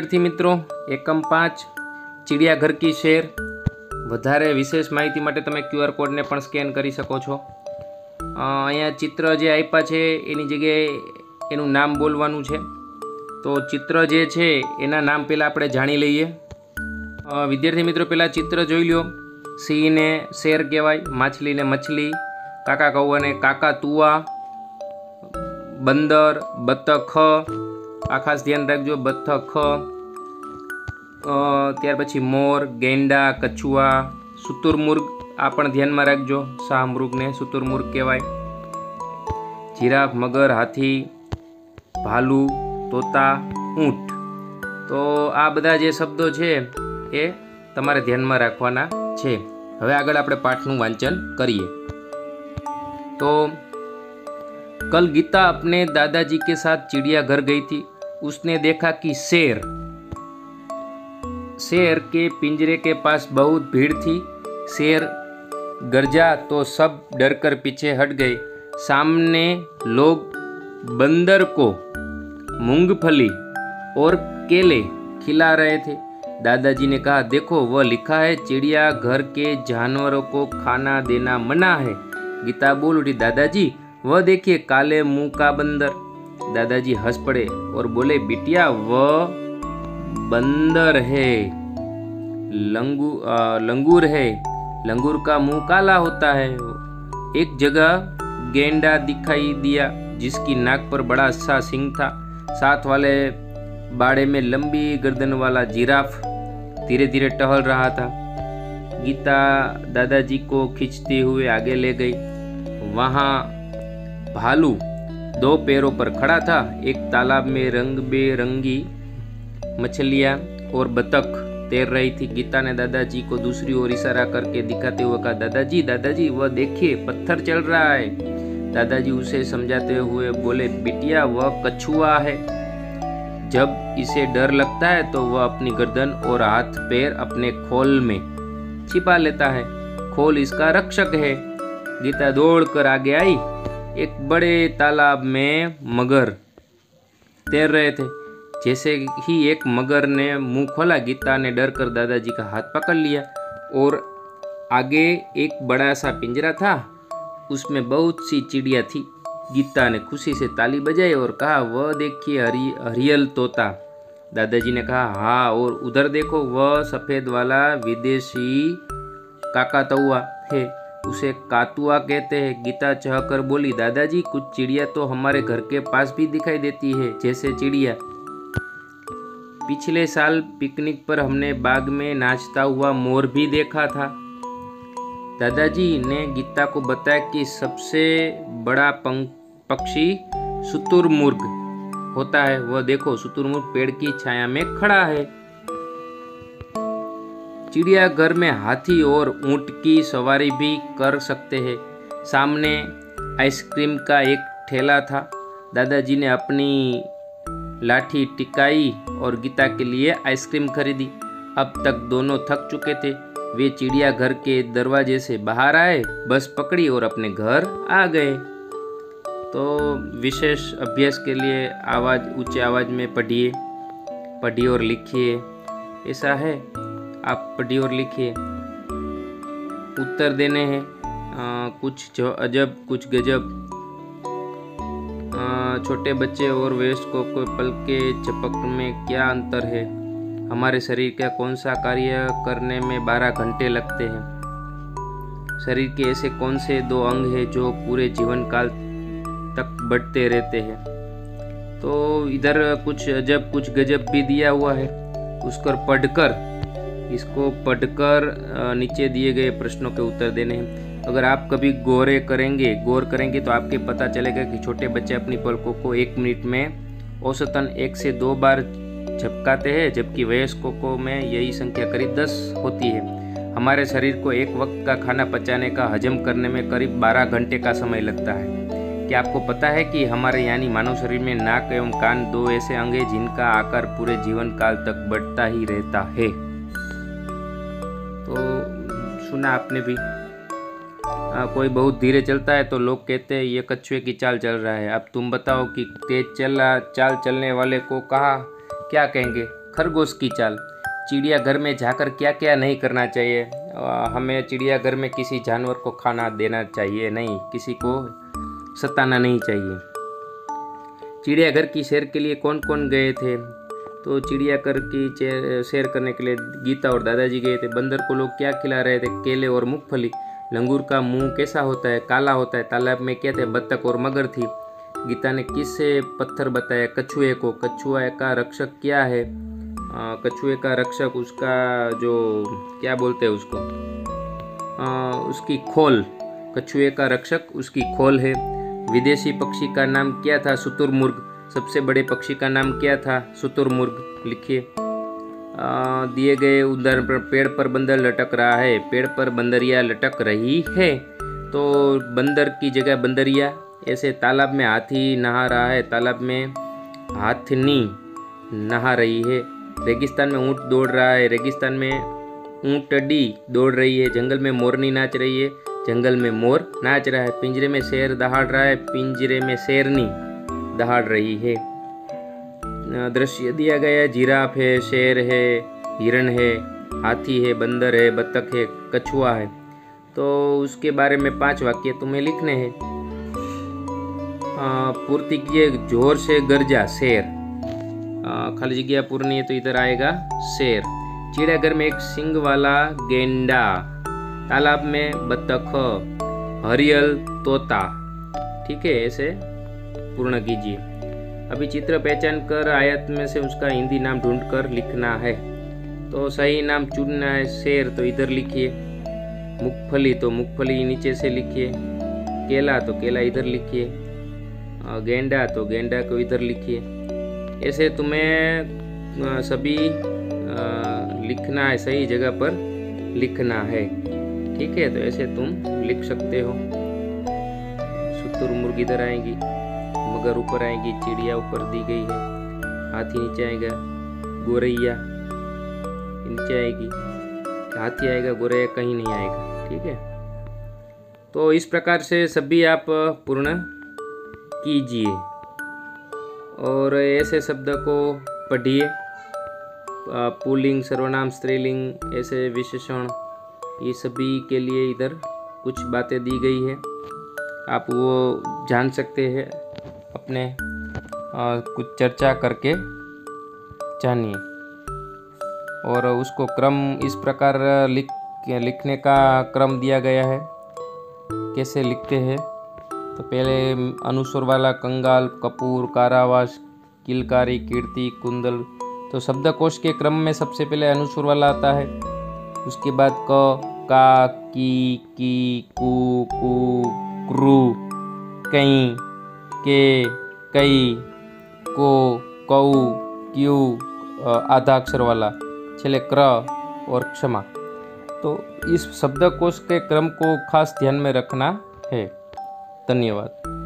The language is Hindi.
વિદ્યાર્થી મિત્રો, એકમ પાંચ ચિડિયાઘર કી શેર. વધારે વિશેષ માહિતી માટે તમે ક્યુઆર કોડને પણ સ્કેન કરી શકો છો. અહીંયા ચિત્ર જે આપ્યા છે, એની જગ્યાએ એનું નામ બોલવાનું છે. તો ચિત્ર જે છે, એના નામ પહેલાં આપણે જાણી લઈએ. વિદ્યાર્થી મિત્રો, પહેલાં ચિત્ર જોઈ લ્યો. સિંહને શેર કહેવાય, માછલીને મછલી, કાકા કૌવાને કાકા તુવા, બંદર, બતખ આ ખાસ ધ્યાન રાખજો બતખ અ, ત્યાર પછી મોર ગેંડા કછુઆ સુતુરમુર્ગ આ પણ ધ્યાનમાં રાખજો શાહમૃગને સુતુરમુર્ગ કહેવાય જીરાફ મગર હાથી ભાલુ તોતા ઊંટ તો આ બધા જે શબ્દો છે એ તમારે ધ્યાનમાં રાખવાના છે હવે આગળ આપણે પાઠનું વાંચન કરીએ તો कल गीता अपने दादाजी के साथ चिड़ियाघर गई थी उसने देखा कि शेर शेर के पिंजरे के पास बहुत भीड़ थी। शेर गरजा तो सब डरकर पीछे हट गए। सामने लोग बंदर को मूंगफली और केले खिला रहे थे। दादाजी ने कहा, देखो, वह लिखा है, चिड़िया घर के जानवरों को खाना देना मना है। गीता बोल उठी, दादाजी, वह देखिए, काले मुँह का बंदर। दादाजी हंस पड़े और बोले बिटिया वह बंदर है। लंगू अ, लंगूर है। लंगूर का मुँह काला होता है। एक जगह गेंडा दिखाई दिया जिसकी नाक पर बड़ा सा सिंग था। साथ वाले बाड़े में लंबी गर्दन वाला जिराफ धीरे धीरे टहल रहा था। गीता दादाजी को खींचते हुए आगे ले गई। वहाँ भालू दो पैरों पर खड़ा था। एक तालाब में रंग बेरंगी मछलियाँ और बतख तैर रही थी। गीता ने दादाजी को दूसरी ओर इशारा करके दिखाते हुए कहा, दादाजी दादाजी, वह देखिए, पत्थर चल रहा है। दादाजी उसे समझाते हुए बोले, बिटिया, वह कछुआ है। जब इसे डर लगता है तो वह अपनी गर्दन और हाथ पैर अपने खोल में छिपा लेता है। खोल इसका रक्षक है। गीता दौड़कर आगे आई। एक बड़े तालाब में मगर तैर रहे थे। जैसे ही एक मगर ने मुँह खोला, गीता ने डर कर दादाजी का हाथ पकड़ लिया और आगे एक बड़ा सा पिंजरा था। उसमें बहुत सी चिड़िया थी। गीता ने खुशी से ताली बजाई और कहा, वह देखिए हरी, हरियल तोता। दादाजी ने कहा हाँ और उधर देखो, वह सफ़ेद वाला विदेशी काका काकातौआ है। उसे कातुआ कहते हैं। गीता चहकर बोली, दादाजी, कुछ चिड़िया तो हमारे घर के पास भी दिखाई देती है, जैसे चिड़िया। पिछले साल पिकनिक पर हमने बाग में नाचता हुआ मोर भी देखा था। दादाजी ने गीता को बताया कि सबसे बड़ा पक्षी शुतुरमुर्ग होता है। वह देखो शुतुरमुर्ग पेड़ की छाया में खड़ा है। चिड़ियाघर में हाथी और ऊँट की सवारी भी कर सकते हैं। सामने आइसक्रीम का एक ठेला था। दादाजी ने अपनी लाठी टिकाई और गीता के लिए आइसक्रीम खरीदी। अब तक दोनों थक चुके थे। वे चिड़ियाघर के दरवाजे से बाहर आए, बस पकड़ी और अपने घर आ गए। तो विशेष अभ्यास के लिए आवाज़, ऊँचे आवाज़ में पढ़िए पढ़िए और लिखिए। ऐसा है। आप और लिखिए। उत्तर देने हैं। कुछ जो अजब, कुछ गजब। छोटे बच्चे और वयस्कों को पल के झपक में क्या अंतर है? हमारे शरीर का कौन सा कार्य करने में 12 घंटे लगते हैं? शरीर के ऐसे कौन से दो अंग हैं जो पूरे जीवन काल तक बढ़ते रहते हैं? तो इधर कुछ अजब, कुछ गजब भी दिया हुआ है। उसकर पढ़कर इसको पढ़कर नीचे दिए गए प्रश्नों के उत्तर देने हैं। अगर आप कभी गौरे करेंगे, गौर करेंगे तो आपके पता चलेगा कि छोटे बच्चे अपनी पलकों को एक मिनट में औसतन एक से दो बार झपकाते हैं, जबकि वयस्कों में यही संख्या करीब दस होती है। हमारे शरीर को एक वक्त का खाना पचाने का, हजम करने में करीब बारह घंटे का समय लगता है। क्या आपको पता है कि हमारे यानी मानव शरीर में नाक एवं कान दो ऐसे अंग हैं जिनका आकार पूरे जीवन काल तक बढ़ता ही रहता है? तो सुना आपने भी। आ, कोई बहुत धीरे चलता है तो लोग कहते हैं ये कछुए की चाल चल रहा है। अब तुम बताओ कि तेज चला चाल चलने वाले को कहा क्या कहेंगे? खरगोश की चाल। चिड़ियाघर में जाकर क्या क्या नहीं करना चाहिए? आ, हमें चिड़ियाघर में किसी जानवर को खाना देना चाहिए नहीं किसी को सताना नहीं चाहिए। चिड़ियाघर की सैर के लिए कौन कौन गए थे? तो चिड़ियाघर की सैर करने के लिए गीता और दादाजी गए थे। बंदर को लोग क्या खिला रहे थे? केले और मूंगफली। लंगूर का मुँह कैसा होता है? काला होता है। तालाब में क्या थे? बत्तख और मगर थी। गीता ने किससे पत्थर बताया? कछुए को। कछुआ का रक्षक क्या है? कछुए का रक्षक उसका जो क्या बोलते हैं उसको? आ, उसकी खोल। कछुए का रक्षक उसकी खोल है। विदेशी पक्षी का नाम क्या था? सुतुरमुर्ग सबसे बड़े पक्षी का नाम क्या था? सुतुरमुर्ग, लिखिए। दिए गए उदाहरण पर पेड़ पर बंदर लटक रहा है। पेड़ पर बंदरिया लटक रही है। तो बंदर की जगह बंदरिया, ऐसे तालाब में हाथी नहा रहा है। तालाब में हाथनी नहा रही है। रेगिस्तान में ऊँट दौड़ रहा है। रेगिस्तान में ऊँटडी दौड़ रही है। जंगल में मोरनी नाच रही है। जंगल में मोर नाच रहा है। पिंजरे में शेर दहाड़ रहा है। पिंजरे में शेरनी दहाड़ रही है। दृश्य दिया गया जिराफ है, शेर है, हिरण है, हाथी है, बंदर है बत्तख है, कछुआ है। तो उसके बारे में पाँच वाक्य तुम्हें लिखने हैं। पूर्ति कीजिए ज़ोर से गर्जा, शेर। खाली जगह पूर्ण है तो इधर आएगा, शेर। चिड़ियाघर में एक सिंग वाला गेंडा। तालाब में बत्तख हरियल, तोता। ठीक है, ऐसे। पूर्ण कीजिए। अभी चित्र पहचान कर आयत में से उसका हिंदी नाम ढूंढकर लिखना है। तो सही नाम चुनना है शेर तो इधर लिखिए। मूंगफली तो मूंगफली नीचे से लिखिए। केला तो केला इधर लिखिए। गेंडा तो गेंडा को इधर लिखिए। ऐसे तुम्हें सभी लिखना है, सही जगह पर लिखना है। ठीक है तो ऐसे तुम लिख सकते हो। सुतुर मुर्गी इधर आएँगी। मगर ऊपर आएगी चिड़िया, ऊपर दी गई है। हाथी नीचे आएगा, गोरैया नीचे आएगी। हाथी आएगा, गोरैया कहीं नहीं आएगा, ठीक है? तो इस प्रकार से सभी आप पूर्ण कीजिए और ऐसे शब्द को पढ़िए। पुलिंग, सर्वनाम, स्त्रीलिंग, ऐसे विशेषण, ये सभी के लिए इधर कुछ बातें दी गई है। आप वो जान सकते हैं। अपने आ, कुछ चर्चा करके जानिए। और उसको क्रम इस प्रकार लिख लिखने का क्रम दिया गया है। कैसे लिखते हैं? तो पहले अनुस्वर वाला कंगाल कपूर कारावास किलकारी कीर्ति कुंदल तो शब्दकोश के क्रम में सबसे पहले अनुस्वर वाला आता है। उसके बाद क का की की कु कु क्रू कई के कई को कऊ क्यू आधा अक्षर वाला, छेले क्र और क्षमा। तो इस शब्दकोश के क्रम को खास ध्यान में रखना है। धन्यवाद।